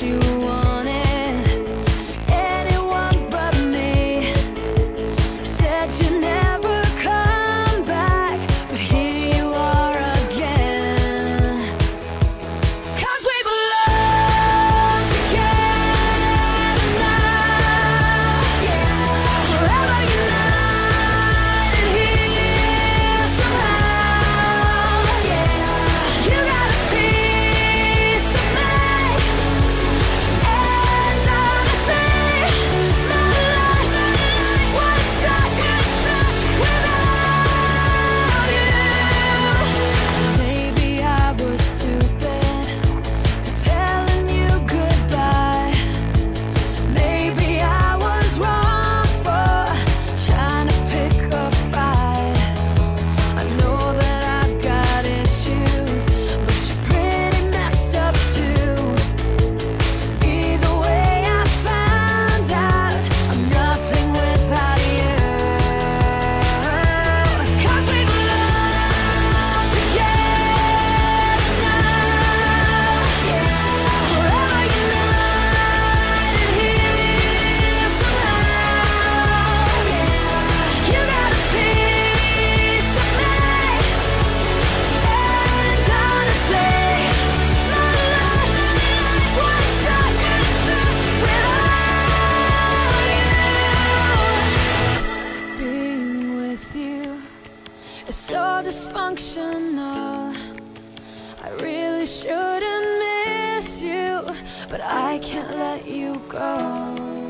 you It's so dysfunctional. I really shouldn't miss you But I can't let you go.